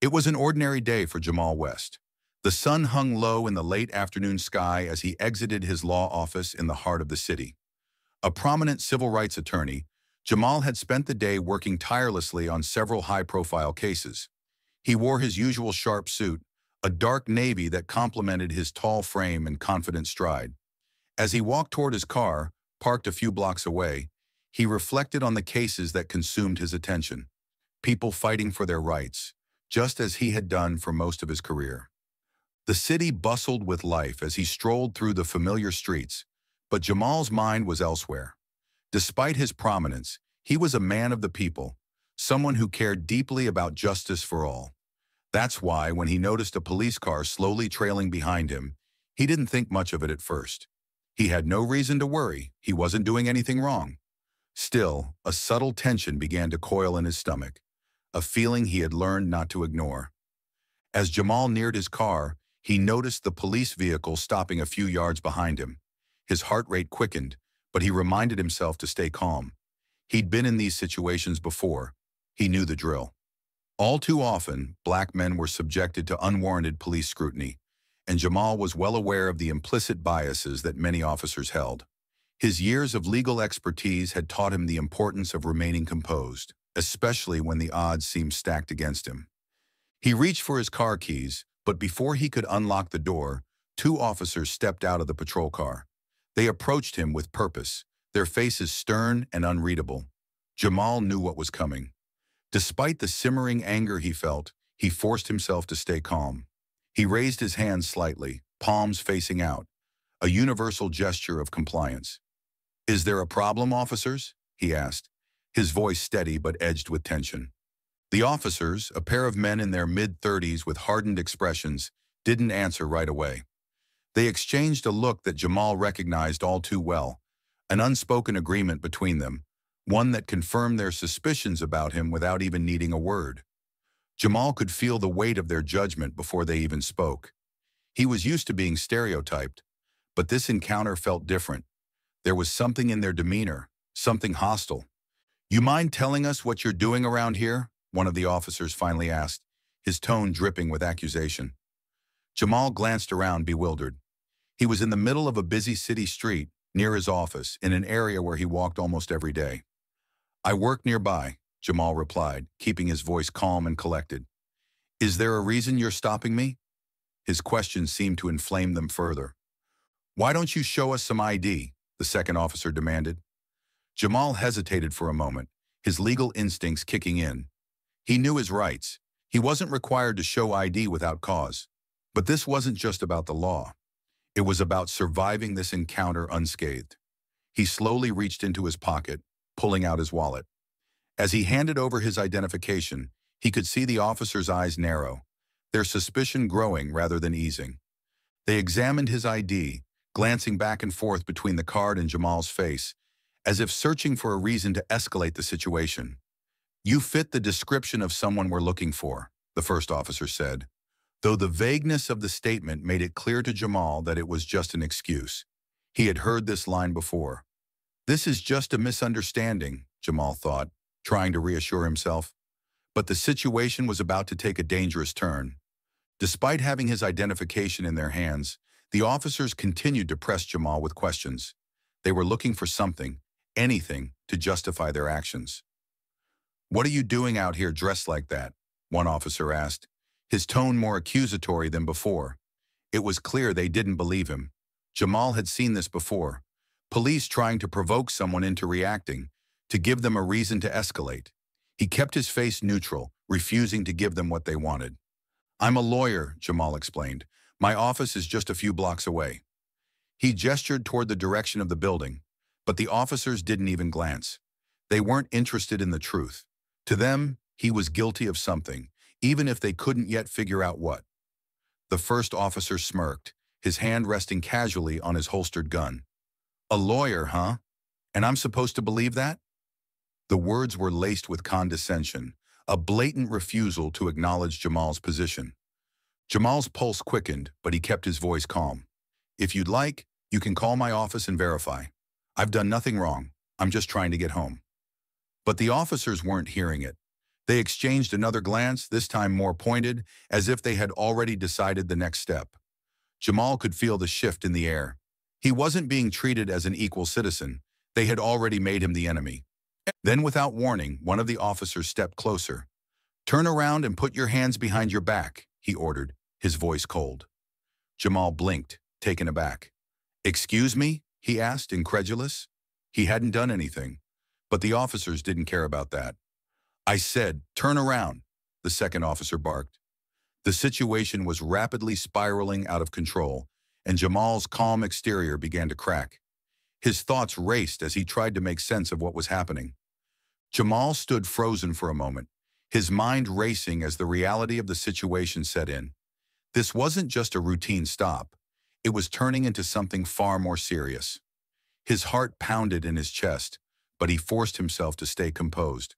It was an ordinary day for Jamal West. The sun hung low in the late afternoon sky as he exited his law office in the heart of the city. A prominent civil rights attorney, Jamal had spent the day working tirelessly on several high-profile cases. He wore his usual sharp suit, a dark navy that complemented his tall frame and confident stride. As he walked toward his car, parked a few blocks away, he reflected on the cases that consumed his attention. People fighting for their rights, just as he had done for most of his career. The city bustled with life as he strolled through the familiar streets, but Jamal's mind was elsewhere. Despite his prominence, he was a man of the people, someone who cared deeply about justice for all. That's why, when he noticed a police car slowly trailing behind him, he didn't think much of it at first. He had no reason to worry, he wasn't doing anything wrong. Still, a subtle tension began to coil in his stomach, a feeling he had learned not to ignore. As Jamal neared his car, he noticed the police vehicle stopping a few yards behind him. His heart rate quickened, but he reminded himself to stay calm. He'd been in these situations before. He knew the drill. All too often, black men were subjected to unwarranted police scrutiny, and Jamal was well aware of the implicit biases that many officers held. His years of legal expertise had taught him the importance of remaining composed, especially when the odds seemed stacked against him. He reached for his car keys, but before he could unlock the door, two officers stepped out of the patrol car. They approached him with purpose, their faces stern and unreadable. Jamal knew what was coming. Despite the simmering anger he felt, he forced himself to stay calm. He raised his hands slightly, palms facing out, a universal gesture of compliance. Is there a problem, officers? he asked, his voice steady but edged with tension. The officers, a pair of men in their mid-30s with hardened expressions, didn't answer right away. They exchanged a look that Jamal recognized all too well, an unspoken agreement between them, one that confirmed their suspicions about him without even needing a word. Jamal could feel the weight of their judgment before they even spoke. He was used to being stereotyped, but this encounter felt different. There was something in their demeanor, something hostile. You mind telling us what you're doing around here? One of the officers finally asked, his tone dripping with accusation. Jamal glanced around bewildered. He was in the middle of a busy city street, near his office, in an area where he walked almost every day. I work nearby, Jamal replied, keeping his voice calm and collected. Is there a reason you're stopping me? His question seemed to inflame them further. Why don't you show us some ID? The second officer demanded. Jamal hesitated for a moment, his legal instincts kicking in. He knew his rights. He wasn't required to show ID without cause. But this wasn't just about the law. It was about surviving this encounter unscathed. He slowly reached into his pocket, pulling out his wallet. As he handed over his identification, he could see the officer's eyes narrow, their suspicion growing rather than easing. They examined his ID, glancing back and forth between the card and Jamal's face, as if searching for a reason to escalate the situation. You fit the description of someone we're looking for, the first officer said, though the vagueness of the statement made it clear to Jamal that it was just an excuse. He had heard this line before. This is just a misunderstanding, Jamal thought, trying to reassure himself. But the situation was about to take a dangerous turn. Despite having his identification in their hands, the officers continued to press Jamal with questions. They were looking for something, anything, to justify their actions. What are you doing out here dressed like that? One officer asked, his tone more accusatory than before. It was clear they didn't believe him. Jamal had seen this before, Police trying to provoke someone into reacting, to give them a reason to escalate. He kept his face neutral, refusing to give them what they wanted. I'm a lawyer, Jamal explained. My office is just a few blocks away. He gestured toward the direction of the building, but the officers didn't even glance. They weren't interested in the truth. To them, he was guilty of something, even if they couldn't yet figure out what. The first officer smirked, his hand resting casually on his holstered gun. A lawyer, huh? And I'm supposed to believe that? The words were laced with condescension, a blatant refusal to acknowledge Jamal's position. Jamal's pulse quickened, but he kept his voice calm. If you'd like, you can call my office and verify. I've done nothing wrong. I'm just trying to get home. But the officers weren't hearing it. They exchanged another glance, this time more pointed, as if they had already decided the next step. Jamal could feel the shift in the air. He wasn't being treated as an equal citizen. They had already made him the enemy. Then without warning, one of the officers stepped closer. Turn around and put your hands behind your back, he ordered, his voice cold. Jamal blinked, taken aback. Excuse me? He asked, incredulous. He hadn't done anything, but the officers didn't care about that. I said, turn around, the second officer barked. The situation was rapidly spiraling out of control, and Jamal's calm exterior began to crack. His thoughts raced as he tried to make sense of what was happening. Jamal stood frozen for a moment, his mind racing as the reality of the situation set in. This wasn't just a routine stop. It was turning into something far more serious. His heart pounded in his chest, but he forced himself to stay composed.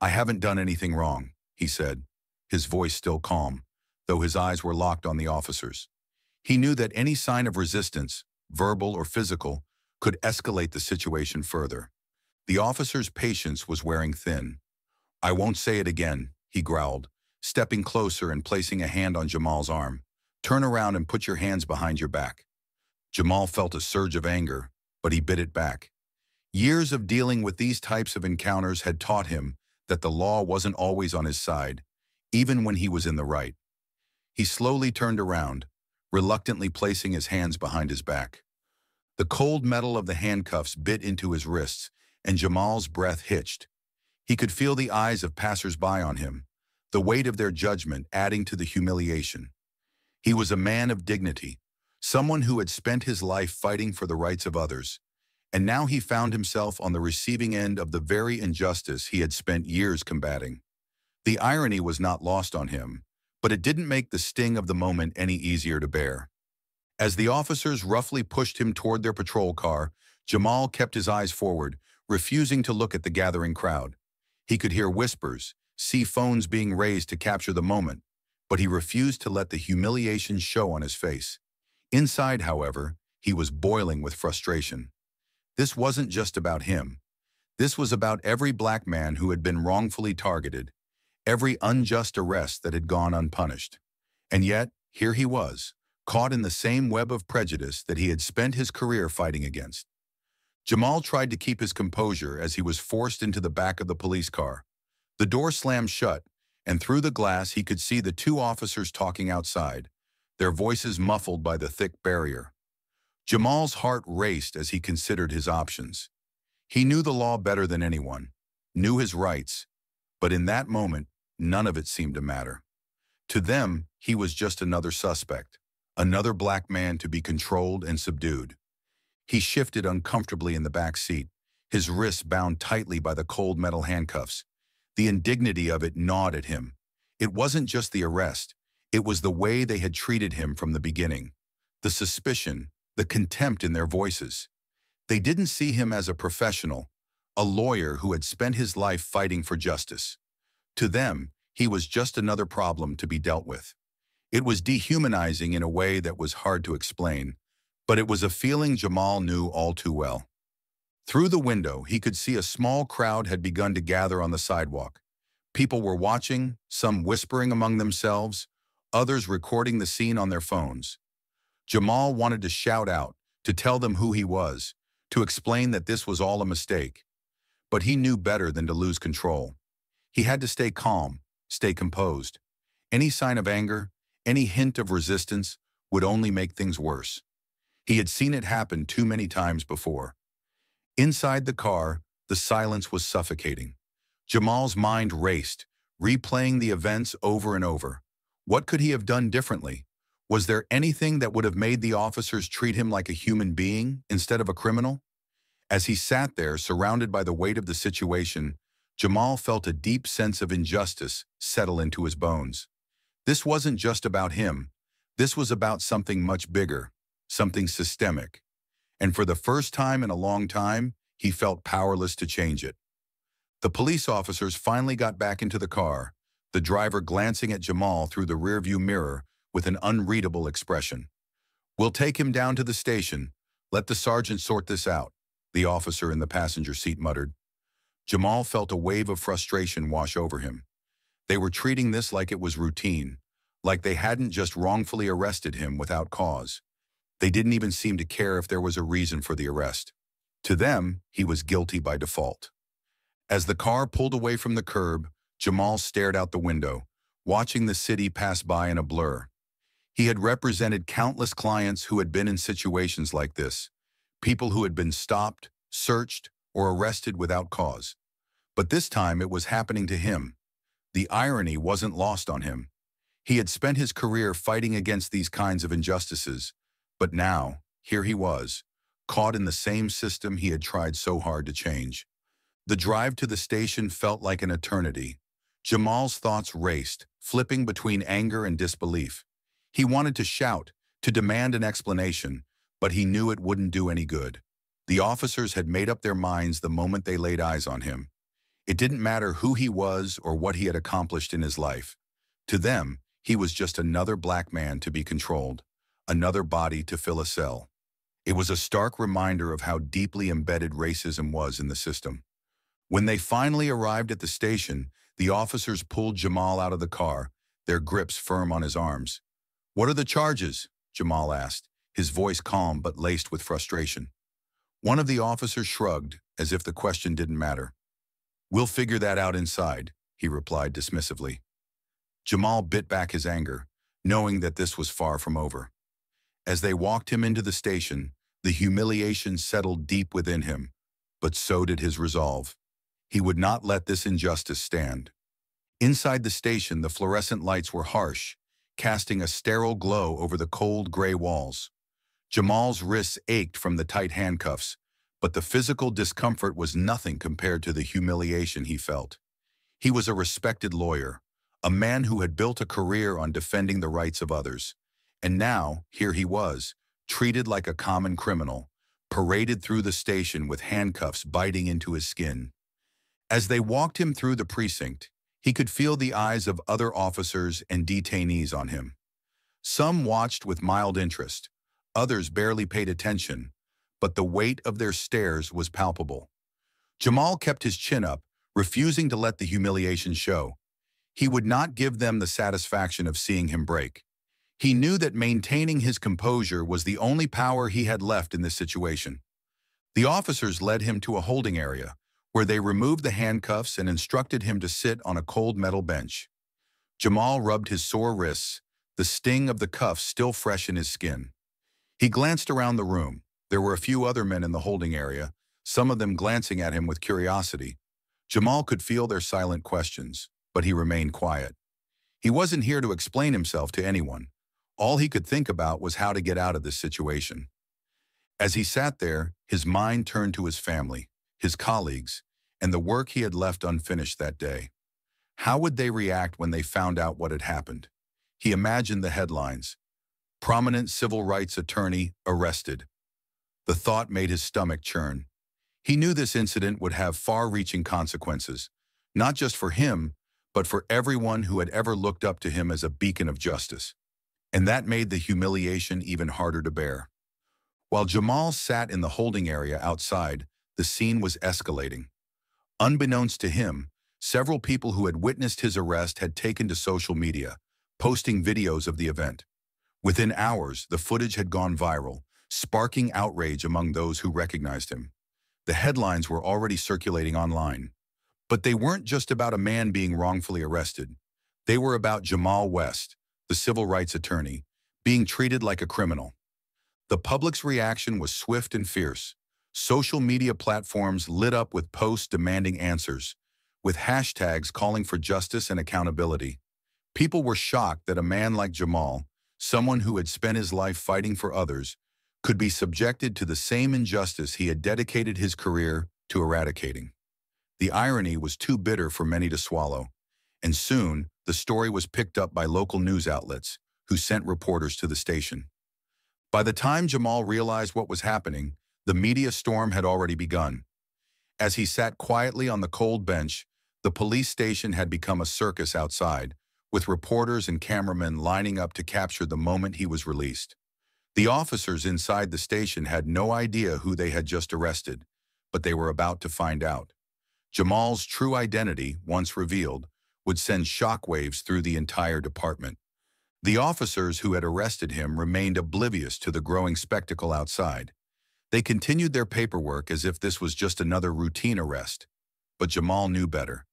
I haven't done anything wrong, he said, his voice still calm, though his eyes were locked on the officers. He knew that any sign of resistance, verbal or physical, could escalate the situation further. The officer's patience was wearing thin. I won't say it again, he growled, stepping closer and placing a hand on Jamal's arm. Turn around and put your hands behind your back. Jamal felt a surge of anger, but he bit it back. Years of dealing with these types of encounters had taught him that the law wasn't always on his side, even when he was in the right. He slowly turned around, reluctantly placing his hands behind his back. The cold metal of the handcuffs bit into his wrists, and Jamal's breath hitched. He could feel the eyes of passers-by on him, the weight of their judgment adding to the humiliation. He was a man of dignity, someone who had spent his life fighting for the rights of others, and now he found himself on the receiving end of the very injustice he had spent years combating. The irony was not lost on him, but it didn't make the sting of the moment any easier to bear. As the officers roughly pushed him toward their patrol car, Jamal kept his eyes forward, refusing to look at the gathering crowd. He could hear whispers, see phones being raised to capture the moment, but he refused to let the humiliation show on his face. Inside, however, he was boiling with frustration. This wasn't just about him. This was about every black man who had been wrongfully targeted, every unjust arrest that had gone unpunished. And yet, here he was, caught in the same web of prejudice that he had spent his career fighting against. Jamal tried to keep his composure as he was forced into the back of the police car. The door slammed shut, and through the glass he could see the two officers talking outside, their voices muffled by the thick barrier. Jamal's heart raced as he considered his options. He knew the law better than anyone, knew his rights, but in that moment, none of it seemed to matter. To them, he was just another suspect, another black man to be controlled and subdued. He shifted uncomfortably in the back seat, his wrists bound tightly by the cold metal handcuffs. The indignity of it gnawed at him. It wasn't just the arrest, it was the way they had treated him from the beginning. The suspicion, the contempt in their voices. They didn't see him as a professional, a lawyer who had spent his life fighting for justice. To them, he was just another problem to be dealt with. It was dehumanizing in a way that was hard to explain, but it was a feeling Jamal knew all too well. Through the window, he could see a small crowd had begun to gather on the sidewalk. People were watching, some whispering among themselves, others recording the scene on their phones. Jamal wanted to shout out, to tell them who he was, to explain that this was all a mistake. But he knew better than to lose control. He had to stay calm, stay composed. Any sign of anger, any hint of resistance would only make things worse. He had seen it happen too many times before. Inside the car, the silence was suffocating. Jamal's mind raced, replaying the events over and over. What could he have done differently? Was there anything that would have made the officers treat him like a human being instead of a criminal? As he sat there, surrounded by the weight of the situation, Jamal felt a deep sense of injustice settle into his bones. This wasn't just about him. This was about something much bigger, something systemic. And for the first time in a long time, he felt powerless to change it. The police officers finally got back into the car, the driver glancing at Jamal through the rearview mirror with an unreadable expression. We'll take him down to the station. Let the sergeant sort this out, the officer in the passenger seat muttered. Jamal felt a wave of frustration wash over him. They were treating this like it was routine, like they hadn't just wrongfully arrested him without cause. They didn't even seem to care if there was a reason for the arrest. To them, he was guilty by default. As the car pulled away from the curb, Jamal stared out the window, watching the city pass by in a blur. He had represented countless clients who had been in situations like this, people who had been stopped, searched, or arrested without cause. But this time it was happening to him. The irony wasn't lost on him. He had spent his career fighting against these kinds of injustices, but now, here he was, caught in the same system he had tried so hard to change. The drive to the station felt like an eternity. Jamal's thoughts raced, flipping between anger and disbelief. He wanted to shout, to demand an explanation, but he knew it wouldn't do any good. The officers had made up their minds the moment they laid eyes on him. It didn't matter who he was or what he had accomplished in his life. To them, he was just another black man to be controlled, another body to fill a cell. It was a stark reminder of how deeply embedded racism was in the system. When they finally arrived at the station, the officers pulled Jamal out of the car, their grips firm on his arms. What are the charges? Jamal asked, his voice calm but laced with frustration. One of the officers shrugged, as if the question didn't matter. We'll figure that out inside, he replied dismissively. Jamal bit back his anger, knowing that this was far from over. As they walked him into the station, the humiliation settled deep within him, but so did his resolve. He would not let this injustice stand. Inside the station, the fluorescent lights were harsh, casting a sterile glow over the cold gray walls. Jamal's wrists ached from the tight handcuffs, but the physical discomfort was nothing compared to the humiliation he felt. He was a respected lawyer, a man who had built a career on defending the rights of others. And now, here he was, treated like a common criminal, paraded through the station with handcuffs biting into his skin. As they walked him through the precinct, he could feel the eyes of other officers and detainees on him. Some watched with mild interest, others barely paid attention, but the weight of their stares was palpable. Jamal kept his chin up, refusing to let the humiliation show. He would not give them the satisfaction of seeing him break. He knew that maintaining his composure was the only power he had left in this situation. The officers led him to a holding area, where they removed the handcuffs and instructed him to sit on a cold metal bench. Jamal rubbed his sore wrists, the sting of the cuffs still fresh in his skin. He glanced around the room. There were a few other men in the holding area, some of them glancing at him with curiosity. Jamal could feel their silent questions but he remained quiet. He wasn't here to explain himself to anyone. All he could think about was how to get out of this situation. As he sat there, his mind turned to his family, his colleagues, and the work he had left unfinished that day. How would they react when they found out what had happened? He imagined the headlines. Prominent civil rights attorney arrested. The thought made his stomach churn. He knew this incident would have far-reaching consequences, not just for him, but for everyone who had ever looked up to him as a beacon of justice. And that made the humiliation even harder to bear. While Jamal sat in the holding area outside, the scene was escalating. Unbeknownst to him, several people who had witnessed his arrest had taken to social media, posting videos of the event. Within hours, the footage had gone viral, sparking outrage among those who recognized him. The headlines were already circulating online. But they weren't just about a man being wrongfully arrested. They were about Jamal West, the civil rights attorney, being treated like a criminal. The public's reaction was swift and fierce. Social media platforms lit up with posts demanding answers, with hashtags calling for justice and accountability. People were shocked that a man like Jamal, someone who had spent his life fighting for others, could be subjected to the same injustice he had dedicated his career to eradicating. The irony was too bitter for many to swallow, and soon the story was picked up by local news outlets, who sent reporters to the station. By the time Jamal realized what was happening, the media storm had already begun. As he sat quietly on the cold bench, the police station had become a circus outside, with reporters and cameramen lining up to capture the moment he was released. The officers inside the station had no idea who they had just arrested, but they were about to find out. Jamal's true identity, once revealed, would send shockwaves through the entire department. The officers who had arrested him remained oblivious to the growing spectacle outside. They continued their paperwork as if this was just another routine arrest. But Jamal knew better.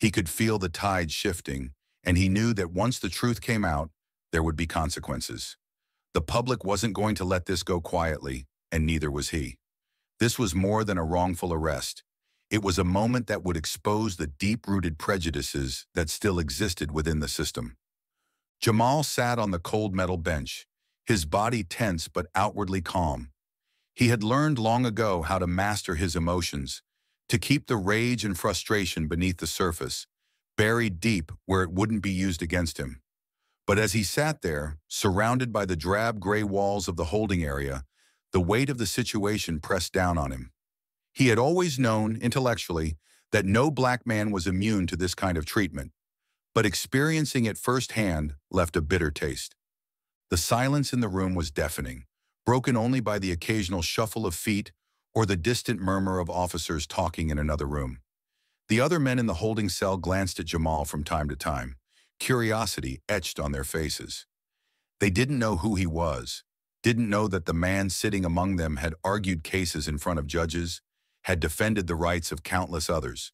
He could feel the tide shifting, and he knew that once the truth came out, there would be consequences. The public wasn't going to let this go quietly, and neither was he. This was more than a wrongful arrest. It was a moment that would expose the deep-rooted prejudices that still existed within the system. Jamal sat on the cold metal bench, his body tense but outwardly calm. He had learned long ago how to master his emotions, to keep the rage and frustration beneath the surface, buried deep where it wouldn't be used against him. But as he sat there, surrounded by the drab gray walls of the holding area, the weight of the situation pressed down on him. He had always known, intellectually, that no black man was immune to this kind of treatment, but experiencing it firsthand left a bitter taste. The silence in the room was deafening, broken only by the occasional shuffle of feet or the distant murmur of officers talking in another room. The other men in the holding cell glanced at Jamal from time to time, curiosity etched on their faces. They didn't know who he was, didn't know that the man sitting among them had argued cases in front of judges, had defended the rights of countless others.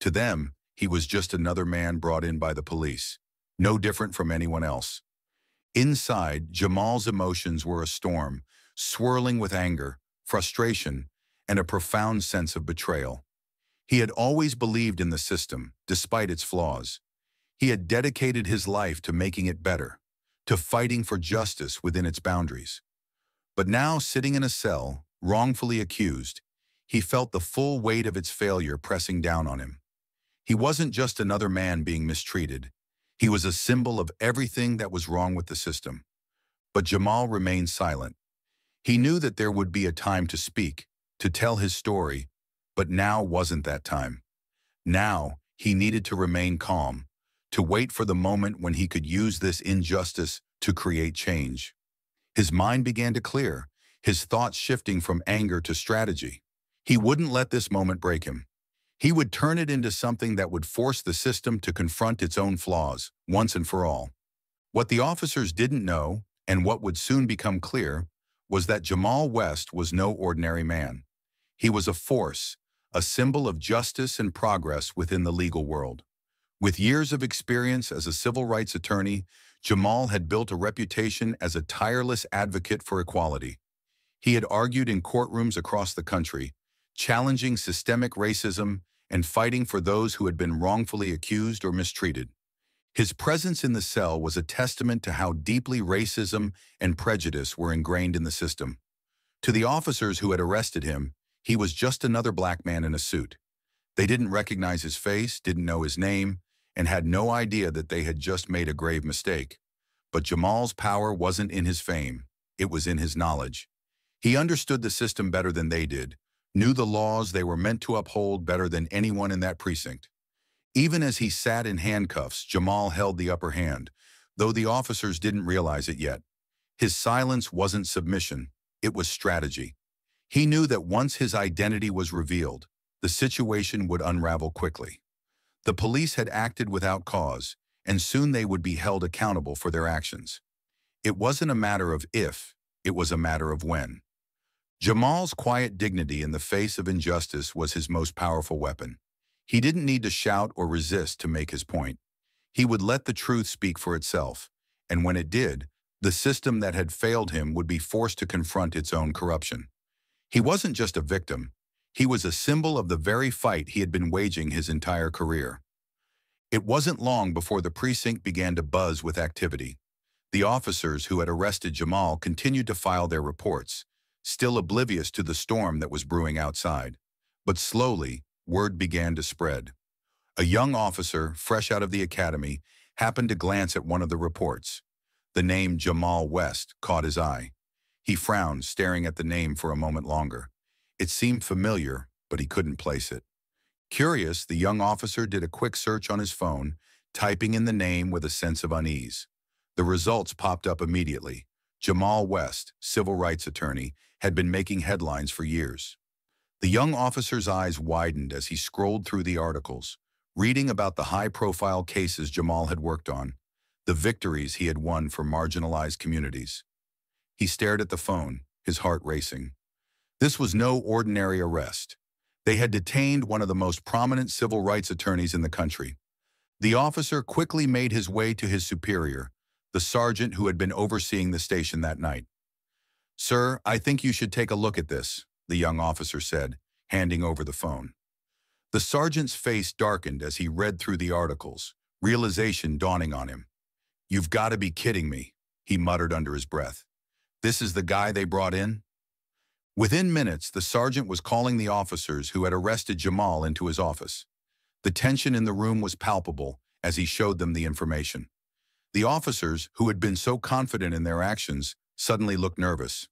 To them, he was just another man brought in by the police, no different from anyone else. Inside, Jamal's emotions were a storm, swirling with anger, frustration, and a profound sense of betrayal. He had always believed in the system, despite its flaws. He had dedicated his life to making it better, to fighting for justice within its boundaries. But now, sitting in a cell, wrongfully accused, he felt the full weight of its failure pressing down on him. He wasn't just another man being mistreated. He was a symbol of everything that was wrong with the system. But Jamal remained silent. He knew that there would be a time to speak, to tell his story, but now wasn't that time. Now, he needed to remain calm, to wait for the moment when he could use this injustice to create change. His mind began to clear, his thoughts shifting from anger to strategy. He wouldn't let this moment break him. He would turn it into something that would force the system to confront its own flaws, once and for all. What the officers didn't know, and what would soon become clear, was that Jamal West was no ordinary man. He was a force, a symbol of justice and progress within the legal world. With years of experience as a civil rights attorney, Jamal had built a reputation as a tireless advocate for equality. He had argued in courtrooms across the country, challenging systemic racism, and fighting for those who had been wrongfully accused or mistreated. His presence in the cell was a testament to how deeply racism and prejudice were ingrained in the system. To the officers who had arrested him, he was just another black man in a suit. They didn't recognize his face, didn't know his name, and had no idea that they had just made a grave mistake. But Jamal's power wasn't in his fame, it was in his knowledge. He understood the system better than they did, knew the laws they were meant to uphold better than anyone in that precinct. Even as he sat in handcuffs, Jamal held the upper hand, though the officers didn't realize it yet. His silence wasn't submission, it was strategy. He knew that once his identity was revealed, the situation would unravel quickly. The police had acted without cause, and soon they would be held accountable for their actions. It wasn't a matter of if, it was a matter of when. Jamal's quiet dignity in the face of injustice was his most powerful weapon. He didn't need to shout or resist to make his point. He would let the truth speak for itself, and when it did, the system that had failed him would be forced to confront its own corruption. He wasn't just a victim, he was a symbol of the very fight he had been waging his entire career. It wasn't long before the precinct began to buzz with activity. The officers who had arrested Jamal continued to file their reports, still oblivious to the storm that was brewing outside. But slowly, word began to spread. A young officer, fresh out of the academy, happened to glance at one of the reports. The name Jamal West caught his eye. He frowned, staring at the name for a moment longer. It seemed familiar, but he couldn't place it. Curious, the young officer did a quick search on his phone, typing in the name with a sense of unease. The results popped up immediately. Jamal West, civil rights attorney, had been making headlines for years. The young officer's eyes widened as he scrolled through the articles, reading about the high-profile cases Jamal had worked on, the victories he had won for marginalized communities. He stared at the phone, his heart racing. This was no ordinary arrest. They had detained one of the most prominent civil rights attorneys in the country. The officer quickly made his way to his superior, the sergeant who had been overseeing the station that night. Sir, I think you should take a look at this, the young officer said, handing over the phone. The sergeant's face darkened as he read through the articles, realization dawning on him. You've got to be kidding me, he muttered under his breath. This is the guy they brought in? Within minutes, the sergeant was calling the officers who had arrested Jamal into his office. The tension in the room was palpable as he showed them the information. The officers, who had been so confident in their actions, suddenly looked nervous.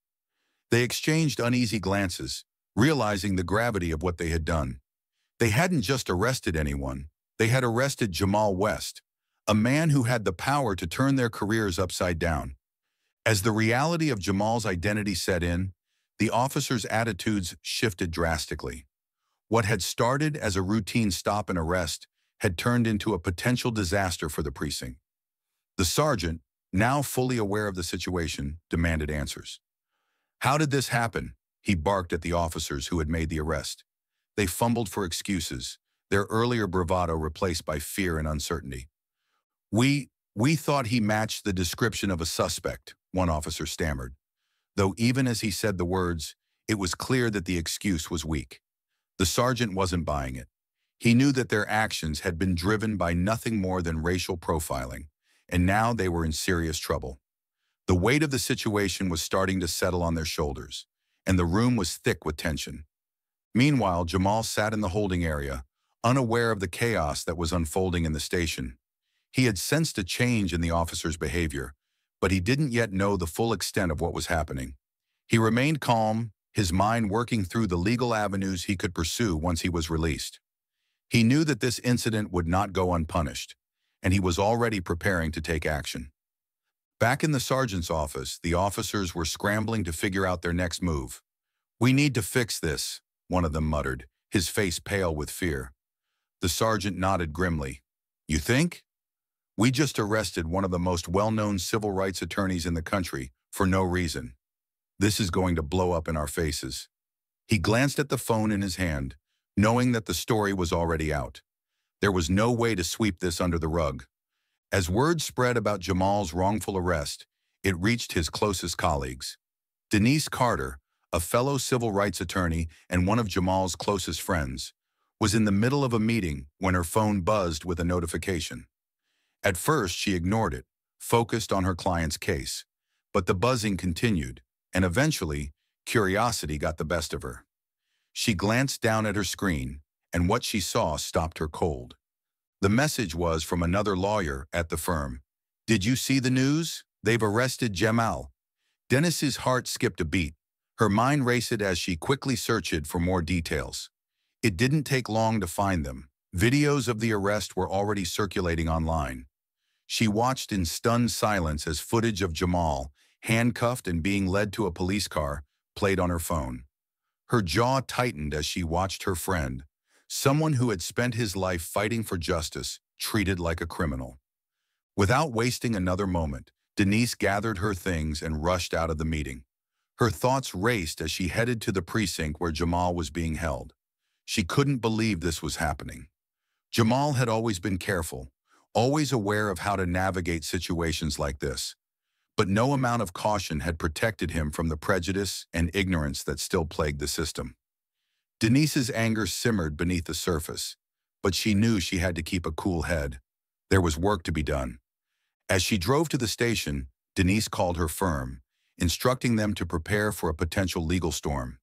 They exchanged uneasy glances, realizing the gravity of what they had done. They hadn't just arrested anyone, they had arrested Jamal West, a man who had the power to turn their careers upside down. As the reality of Jamal's identity set in, the officers' attitudes shifted drastically. What had started as a routine stop and arrest had turned into a potential disaster for the precinct. The sergeant, now fully aware of the situation, demanded answers. How did this happen? He barked at the officers who had made the arrest. They fumbled for excuses, their earlier bravado replaced by fear and uncertainty. We, we thought he matched the description of a suspect, one officer stammered. Though even as he said the words, it was clear that the excuse was weak. The sergeant wasn't buying it. He knew that their actions had been driven by nothing more than racial profiling, and now they were in serious trouble. The weight of the situation was starting to settle on their shoulders, and the room was thick with tension. Meanwhile, Jamal sat in the holding area, unaware of the chaos that was unfolding in the station. He had sensed a change in the officer's behavior, but he didn't yet know the full extent of what was happening. He remained calm, his mind working through the legal avenues he could pursue once he was released. He knew that this incident would not go unpunished, and he was already preparing to take action. Back in the sergeant's office, the officers were scrambling to figure out their next move. We need to fix this, one of them muttered, his face pale with fear. The sergeant nodded grimly. You think? We just arrested one of the most well-known civil rights attorneys in the country for no reason. This is going to blow up in our faces. He glanced at the phone in his hand, knowing that the story was already out. There was no way to sweep this under the rug. As word spread about Jamal's wrongful arrest, it reached his closest colleagues. Denise Carter, a fellow civil rights attorney and one of Jamal's closest friends, was in the middle of a meeting when her phone buzzed with a notification. At first, she ignored it, focused on her client's case, but the buzzing continued, and eventually, curiosity got the best of her. She glanced down at her screen and what she saw stopped her cold. The message was from another lawyer at the firm. Did you see the news? They've arrested Jamal. Denise's heart skipped a beat. Her mind raced as she quickly searched for more details. It didn't take long to find them. Videos of the arrest were already circulating online. She watched in stunned silence as footage of Jamal, handcuffed and being led to a police car, played on her phone. Her jaw tightened as she watched her friend, Someone who had spent his life fighting for justice, treated like a criminal. Without wasting another moment, Denise gathered her things and rushed out of the meeting. Her thoughts raced as she headed to the precinct where Jamal was being held. She couldn't believe this was happening. Jamal had always been careful, always aware of how to navigate situations like this. But no amount of caution had protected him from the prejudice and ignorance that still plagued the system. Denise's anger simmered beneath the surface, but she knew she had to keep a cool head. There was work to be done. As she drove to the station, Denise called her firm, instructing them to prepare for a potential legal storm.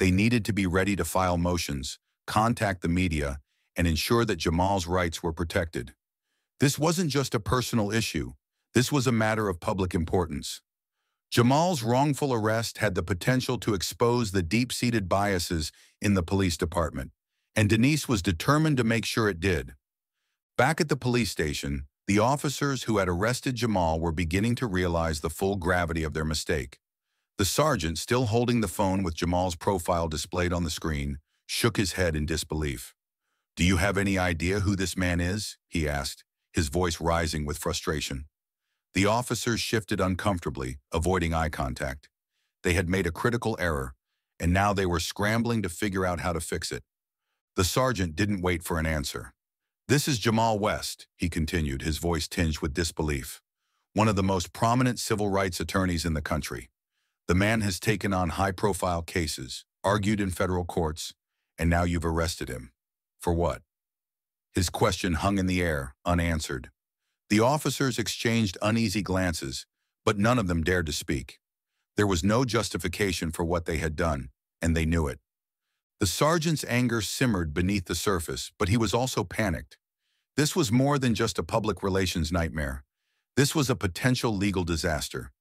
They needed to be ready to file motions, contact the media, and ensure that Jamal's rights were protected. This wasn't just a personal issue. This was a matter of public importance. Jamal's wrongful arrest had the potential to expose the deep-seated biases in the police department, and Denise was determined to make sure it did. Back at the police station, the officers who had arrested Jamal were beginning to realize the full gravity of their mistake. The sergeant, still holding the phone with Jamal's profile displayed on the screen, shook his head in disbelief. Do you have any idea who this man is? he asked, his voice rising with frustration. The officers shifted uncomfortably, avoiding eye contact. They had made a critical error, and now they were scrambling to figure out how to fix it. The sergeant didn't wait for an answer. This is Jamal West, he continued, his voice tinged with disbelief, one of the most prominent civil rights attorneys in the country. The man has taken on high-profile cases, argued in federal courts, and now you've arrested him. For what? His question hung in the air, unanswered. The officers exchanged uneasy glances, but none of them dared to speak. There was no justification for what they had done, and they knew it. The sergeant's anger simmered beneath the surface, but he was also panicked. This was more than just a public relations nightmare. This was a potential legal disaster.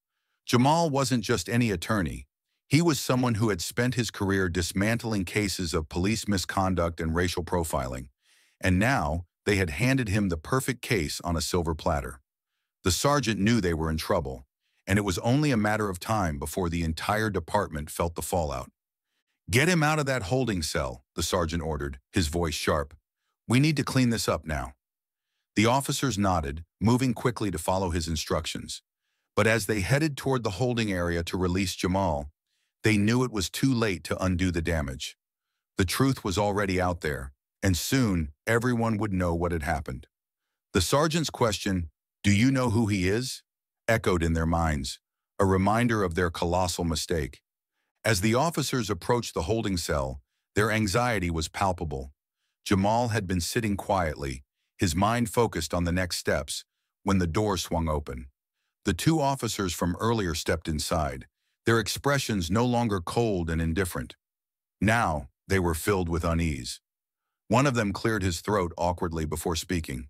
Jamal wasn't just any attorney. He was someone who had spent his career dismantling cases of police misconduct and racial profiling. And now, they had handed him the perfect case on a silver platter. The sergeant knew they were in trouble, and it was only a matter of time before the entire department felt the fallout. Get him out of that holding cell, the sergeant ordered, his voice sharp. We need to clean this up now. The officers nodded, moving quickly to follow his instructions. But as they headed toward the holding area to release Jamal, they knew it was too late to undo the damage. The truth was already out there, and soon everyone would know what had happened. The sergeant's question, do you know who he is? echoed in their minds, a reminder of their colossal mistake. As the officers approached the holding cell, their anxiety was palpable. Jamal had been sitting quietly, his mind focused on the next steps, when the door swung open. The two officers from earlier stepped inside, their expressions no longer cold and indifferent. Now, they were filled with unease. One of them cleared his throat awkwardly before speaking.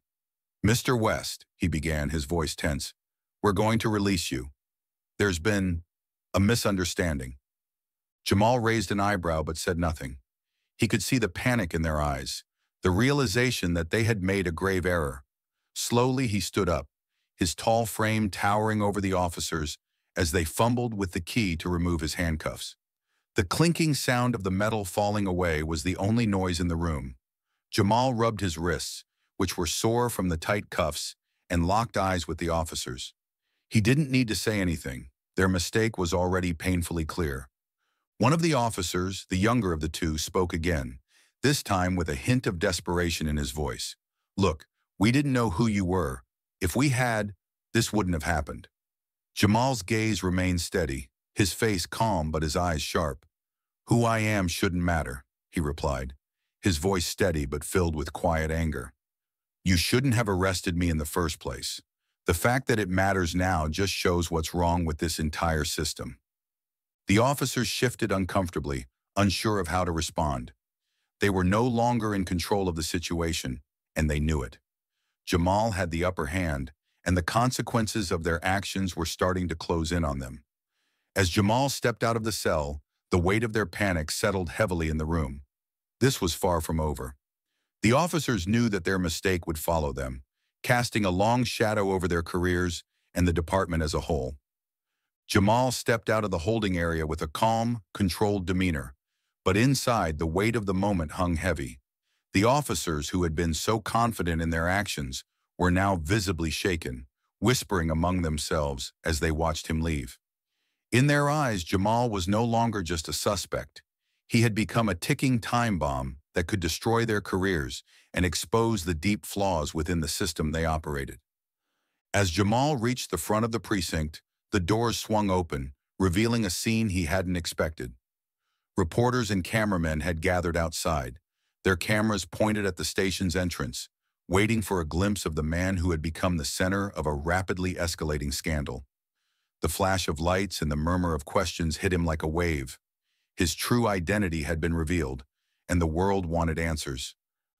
Mr. West, he began, his voice tense, we're going to release you. There's been a misunderstanding. Jamal raised an eyebrow but said nothing. He could see the panic in their eyes, the realization that they had made a grave error. Slowly he stood up, his tall frame towering over the officers as they fumbled with the key to remove his handcuffs. The clinking sound of the metal falling away was the only noise in the room. Jamal rubbed his wrists, which were sore from the tight cuffs, and locked eyes with the officers. He didn't need to say anything. Their mistake was already painfully clear. One of the officers, the younger of the two, spoke again, this time with a hint of desperation in his voice. Look, we didn't know who you were. If we had, this wouldn't have happened. Jamal's gaze remained steady, his face calm but his eyes sharp. Who I am shouldn't matter, he replied, his voice steady but filled with quiet anger. You shouldn't have arrested me in the first place. The fact that it matters now just shows what's wrong with this entire system. The officers shifted uncomfortably, unsure of how to respond. They were no longer in control of the situation, and they knew it. Jamal had the upper hand, and the consequences of their actions were starting to close in on them. As Jamal stepped out of the cell, the weight of their panic settled heavily in the room. This was far from over. The officers knew that their mistake would follow them, casting a long shadow over their careers and the department as a whole. Jamal stepped out of the holding area with a calm, controlled demeanor, but inside the weight of the moment hung heavy. The officers who had been so confident in their actions were now visibly shaken, whispering among themselves as they watched him leave. In their eyes, Jamal was no longer just a suspect. He had become a ticking time bomb that could destroy their careers and expose the deep flaws within the system they operated. As Jamal reached the front of the precinct, the doors swung open, revealing a scene he hadn't expected. Reporters and cameramen had gathered outside, their cameras pointed at the station's entrance, waiting for a glimpse of the man who had become the center of a rapidly escalating scandal. The flash of lights and the murmur of questions hit him like a wave. His true identity had been revealed, and the world wanted answers.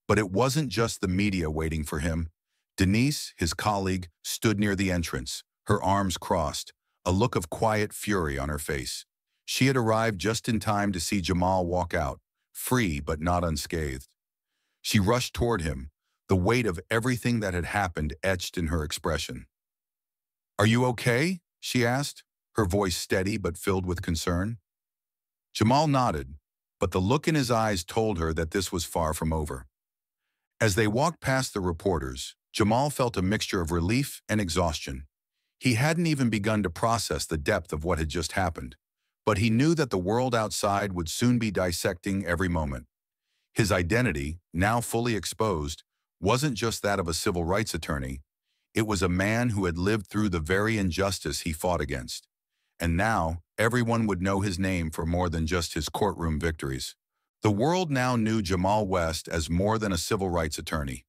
But it wasn't just the media waiting for him. Denise, his colleague, stood near the entrance, her arms crossed, a look of quiet fury on her face. She had arrived just in time to see Jamal walk out, free but not unscathed. She rushed toward him, the weight of everything that had happened etched in her expression. Are you okay? she asked, her voice steady but filled with concern. Jamal nodded, but the look in his eyes told her that this was far from over. As they walked past the reporters, Jamal felt a mixture of relief and exhaustion. He hadn't even begun to process the depth of what had just happened, but he knew that the world outside would soon be dissecting every moment. His identity, now fully exposed, wasn't just that of a civil rights attorney. It was a man who had lived through the very injustice he fought against. And now, everyone would know his name for more than just his courtroom victories. The world now knew Jamal West as more than a civil rights attorney.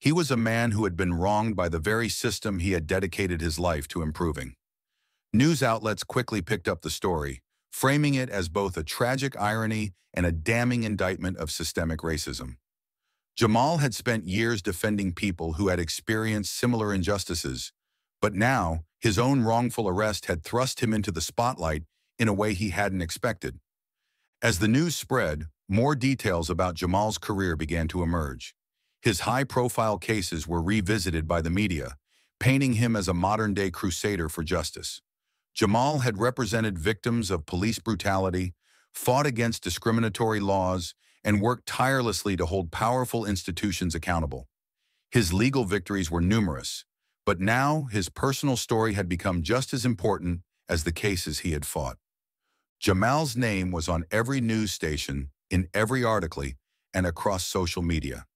He was a man who had been wronged by the very system he had dedicated his life to improving. News outlets quickly picked up the story, framing it as both a tragic irony and a damning indictment of systemic racism. Jamal had spent years defending people who had experienced similar injustices, but now his own wrongful arrest had thrust him into the spotlight in a way he hadn't expected. As the news spread, more details about Jamal's career began to emerge. His high-profile cases were revisited by the media, painting him as a modern-day crusader for justice. Jamal had represented victims of police brutality, fought against discriminatory laws, and worked tirelessly to hold powerful institutions accountable. His legal victories were numerous, but now his personal story had become just as important as the cases he had fought. Jamal's name was on every news station, in every article, and across social media.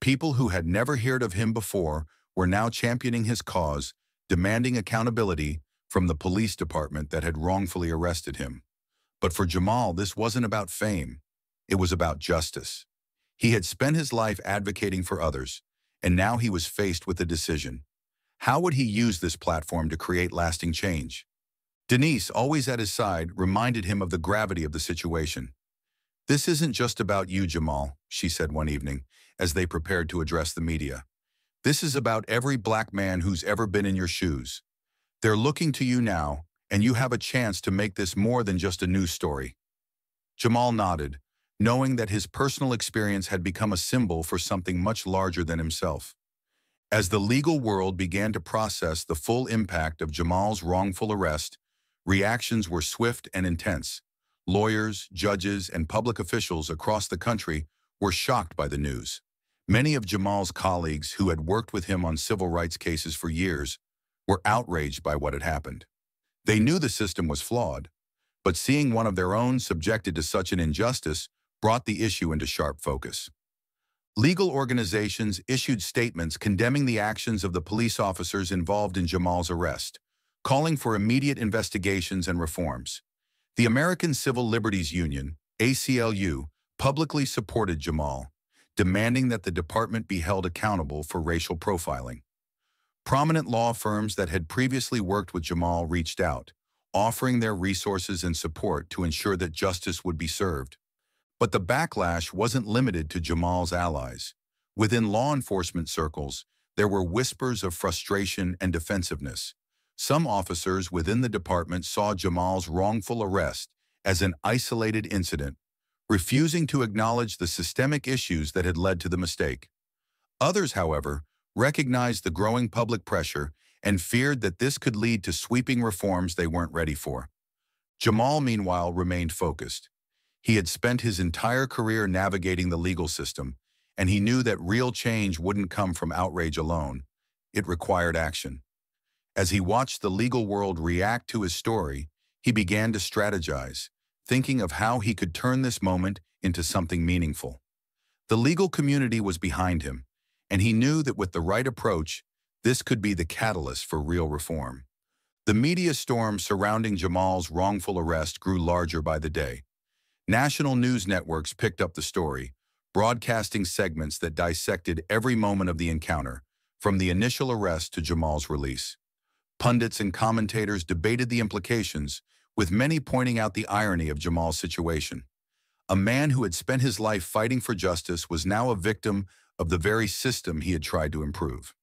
People who had never heard of him before were now championing his cause, demanding accountability from the police department that had wrongfully arrested him. But for Jamal, this wasn't about fame. It was about justice. He had spent his life advocating for others, and now he was faced with a decision. How would he use this platform to create lasting change? Denise, always at his side, reminded him of the gravity of the situation. This isn't just about you, Jamal, she said one evening, as they prepared to address the media. This is about every black man who's ever been in your shoes. They're looking to you now, and you have a chance to make this more than just a news story. Jamal nodded, knowing that his personal experience had become a symbol for something much larger than himself. As the legal world began to process the full impact of Jamal's wrongful arrest, Reactions were swift and intense. Lawyers, judges, and public officials across the country were shocked by the news. Many of Jamal's colleagues who had worked with him on civil rights cases for years were outraged by what had happened. They knew the system was flawed, but seeing one of their own subjected to such an injustice brought the issue into sharp focus. Legal organizations issued statements condemning the actions of the police officers involved in Jamal's arrest, calling for immediate investigations and reforms. The American Civil Liberties Union, ACLU, publicly supported Jamal, demanding that the department be held accountable for racial profiling. Prominent law firms that had previously worked with Jamal reached out, offering their resources and support to ensure that justice would be served. But the backlash wasn't limited to Jamal's allies. Within law enforcement circles, there were whispers of frustration and defensiveness, some officers within the department saw Jamal's wrongful arrest as an isolated incident, refusing to acknowledge the systemic issues that had led to the mistake. Others, however, recognized the growing public pressure and feared that this could lead to sweeping reforms they weren't ready for. Jamal, meanwhile, remained focused. He had spent his entire career navigating the legal system, and he knew that real change wouldn't come from outrage alone. It required action. As he watched the legal world react to his story, he began to strategize, thinking of how he could turn this moment into something meaningful. The legal community was behind him, and he knew that with the right approach, this could be the catalyst for real reform. The media storm surrounding Jamal's wrongful arrest grew larger by the day. National news networks picked up the story, broadcasting segments that dissected every moment of the encounter, from the initial arrest to Jamal's release. Pundits and commentators debated the implications, with many pointing out the irony of Jamal's situation. A man who had spent his life fighting for justice was now a victim of the very system he had tried to improve.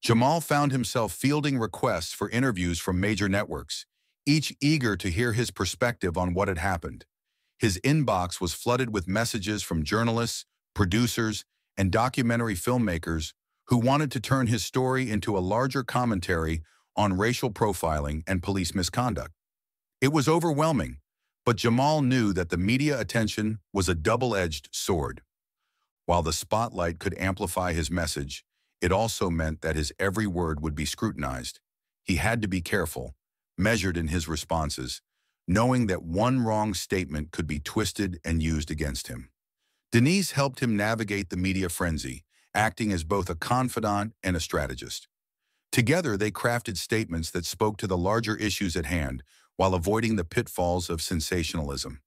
Jamal found himself fielding requests for interviews from major networks, each eager to hear his perspective on what had happened. His inbox was flooded with messages from journalists, producers, and documentary filmmakers who wanted to turn his story into a larger commentary on racial profiling and police misconduct. It was overwhelming, but Jamal knew that the media attention was a double-edged sword. While the spotlight could amplify his message, it also meant that his every word would be scrutinized. He had to be careful, measured in his responses, knowing that one wrong statement could be twisted and used against him. Denise helped him navigate the media frenzy, acting as both a confidant and a strategist. Together, they crafted statements that spoke to the larger issues at hand while avoiding the pitfalls of sensationalism.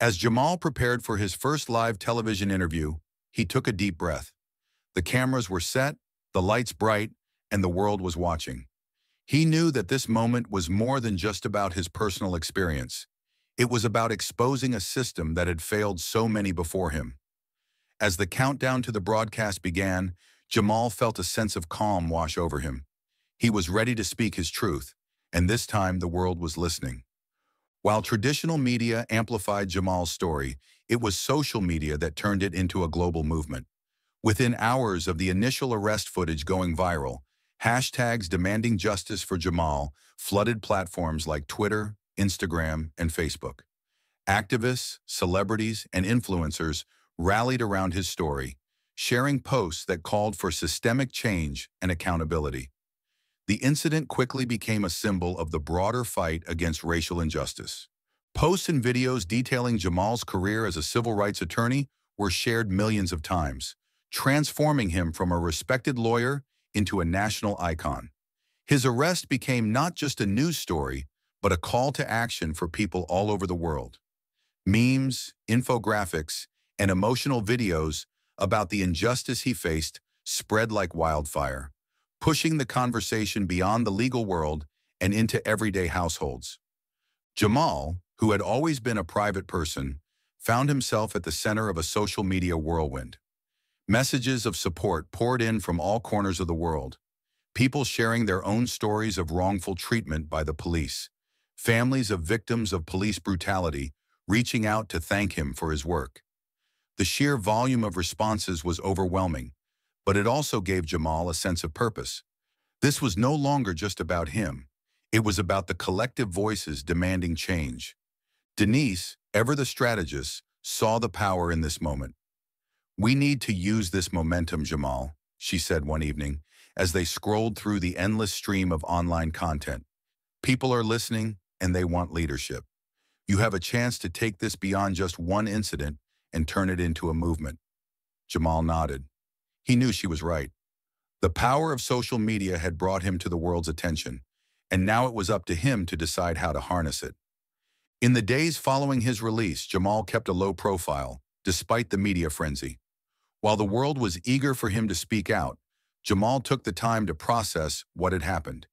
As Jamal prepared for his first live television interview, he took a deep breath. The cameras were set, the lights bright, and the world was watching. He knew that this moment was more than just about his personal experience. It was about exposing a system that had failed so many before him. As the countdown to the broadcast began, Jamal felt a sense of calm wash over him. He was ready to speak his truth, and this time the world was listening. While traditional media amplified Jamal's story, it was social media that turned it into a global movement. Within hours of the initial arrest footage going viral, hashtags demanding justice for Jamal flooded platforms like Twitter, Instagram, and Facebook. Activists, celebrities, and influencers rallied around his story, sharing posts that called for systemic change and accountability. The incident quickly became a symbol of the broader fight against racial injustice. Posts and videos detailing Jamal's career as a civil rights attorney were shared millions of times, transforming him from a respected lawyer into a national icon. His arrest became not just a news story, but a call to action for people all over the world. Memes, infographics, and emotional videos about the injustice he faced spread like wildfire, pushing the conversation beyond the legal world and into everyday households. Jamal, who had always been a private person, found himself at the center of a social media whirlwind. Messages of support poured in from all corners of the world, people sharing their own stories of wrongful treatment by the police, families of victims of police brutality reaching out to thank him for his work. The sheer volume of responses was overwhelming, but it also gave Jamal a sense of purpose. This was no longer just about him. It was about the collective voices demanding change. Denise, ever the strategist, saw the power in this moment. We need to use this momentum, Jamal, she said one evening, as they scrolled through the endless stream of online content. People are listening, and they want leadership. You have a chance to take this beyond just one incident and turn it into a movement. Jamal nodded. He knew she was right. The power of social media had brought him to the world's attention, and now it was up to him to decide how to harness it. In the days following his release, Jamal kept a low profile, despite the media frenzy. While the world was eager for him to speak out, Jamal took the time to process what had happened.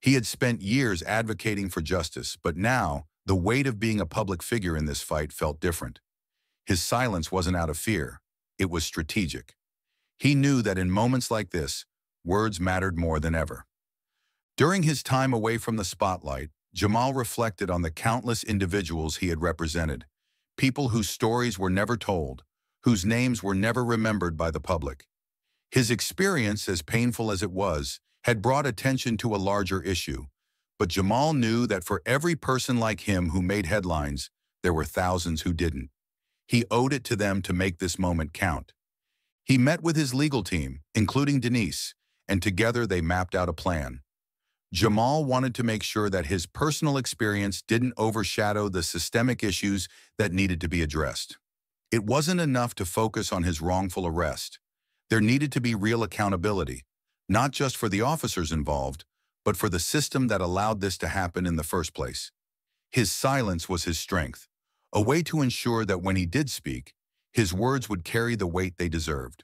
He had spent years advocating for justice, but now, the weight of being a public figure in this fight felt different. His silence wasn't out of fear, it was strategic. He knew that in moments like this, words mattered more than ever. During his time away from the spotlight, Jamal reflected on the countless individuals he had represented, people whose stories were never told, whose names were never remembered by the public. His experience, as painful as it was, had brought attention to a larger issue, but Jamal knew that for every person like him who made headlines, there were thousands who didn't. He owed it to them to make this moment count. He met with his legal team, including Denise, and together they mapped out a plan. Jamal wanted to make sure that his personal experience didn't overshadow the systemic issues that needed to be addressed. It wasn't enough to focus on his wrongful arrest. There needed to be real accountability, not just for the officers involved, but for the system that allowed this to happen in the first place. His silence was his strength, a way to ensure that when he did speak, his words would carry the weight they deserved.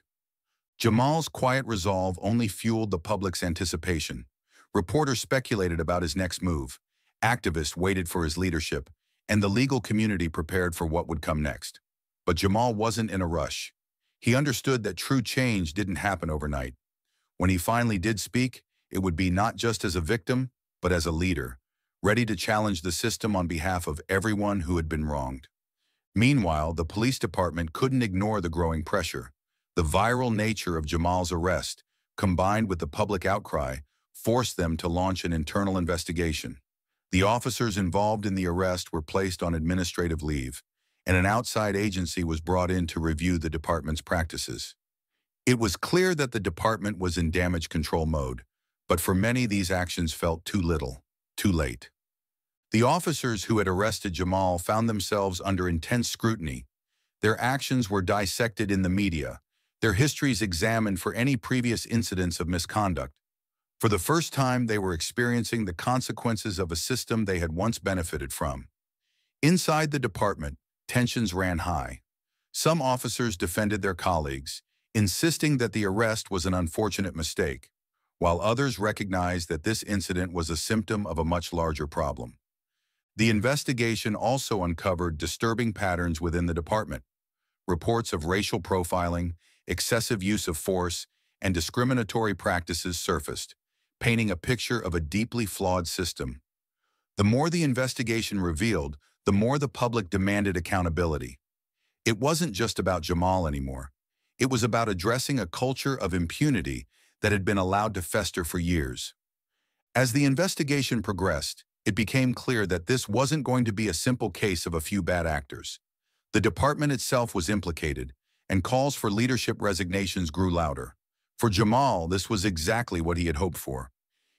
Jamal's quiet resolve only fueled the public's anticipation. Reporters speculated about his next move. Activists waited for his leadership, and the legal community prepared for what would come next. But Jamal wasn't in a rush. He understood that true change didn't happen overnight. When he finally did speak, it would be not just as a victim, but as a leader, ready to challenge the system on behalf of everyone who had been wronged. Meanwhile, the police department couldn't ignore the growing pressure. The viral nature of Jamal's arrest, combined with the public outcry, forced them to launch an internal investigation. The officers involved in the arrest were placed on administrative leave, and an outside agency was brought in to review the department's practices. It was clear that the department was in damage control mode, but for many these actions felt too little, too late. The officers who had arrested Jamal found themselves under intense scrutiny. Their actions were dissected in the media, their histories examined for any previous incidents of misconduct. For the first time, they were experiencing the consequences of a system they had once benefited from. Inside the department, tensions ran high. Some officers defended their colleagues, insisting that the arrest was an unfortunate mistake, while others recognized that this incident was a symptom of a much larger problem. The investigation also uncovered disturbing patterns within the department. Reports of racial profiling, excessive use of force, and discriminatory practices surfaced, painting a picture of a deeply flawed system. The more the investigation revealed, the more the public demanded accountability. It wasn't just about Jamal anymore. It was about addressing a culture of impunity that had been allowed to fester for years. As the investigation progressed, it became clear that this wasn't going to be a simple case of a few bad actors. The department itself was implicated, and calls for leadership resignations grew louder. For Jamal, this was exactly what he had hoped for.